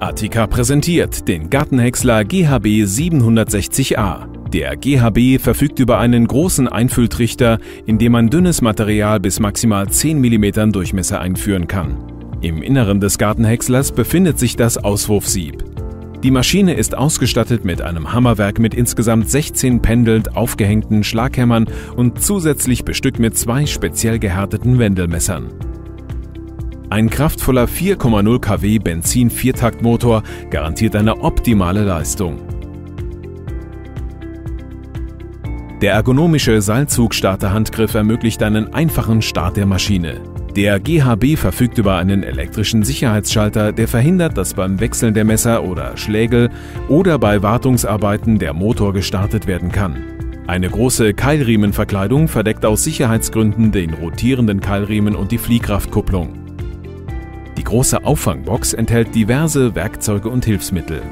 Attica präsentiert den Gartenhäcksler GHB 760a. Der GHB verfügt über einen großen Einfülltrichter, in dem man dünnes Material bis maximal 10 mm Durchmesser einführen kann. Im Inneren des Gartenhäckslers befindet sich das Auswurfsieb. Die Maschine ist ausgestattet mit einem Hammerwerk mit insgesamt 16 pendelnd aufgehängten Schlaghämmern und zusätzlich bestückt mit zwei speziell gehärteten Wendelmessern. Ein kraftvoller 4,0 kW Benzin-Viertaktmotor garantiert eine optimale Leistung. Der ergonomische Seilzugstarter-Handgriff ermöglicht einen einfachen Start der Maschine. Der GHB verfügt über einen elektrischen Sicherheitsschalter, der verhindert, dass beim Wechseln der Messer oder Schlägel oder bei Wartungsarbeiten der Motor gestartet werden kann. Eine große Keilriemenverkleidung verdeckt aus Sicherheitsgründen den rotierenden Keilriemen und die Fliehkraftkupplung. Die große Auffangbox enthält diverse Werkzeuge und Hilfsmittel.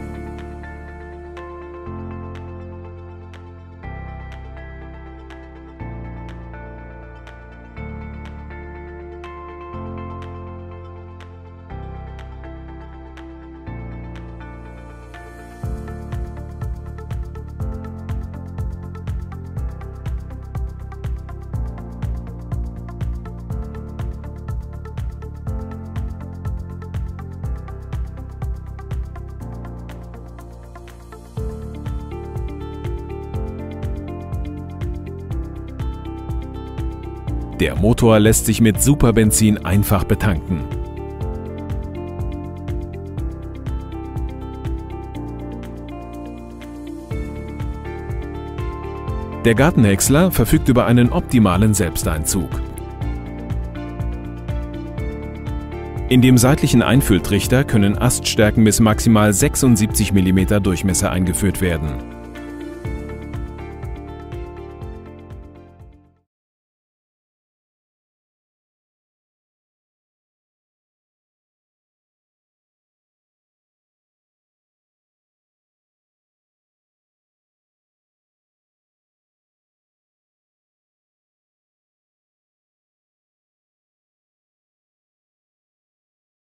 Der Motor lässt sich mit Superbenzin einfach betanken. Der Gartenhäcksler verfügt über einen optimalen Selbsteinzug. In dem seitlichen Einfülltrichter können Aststärken bis maximal 76 mm Durchmesser eingeführt werden.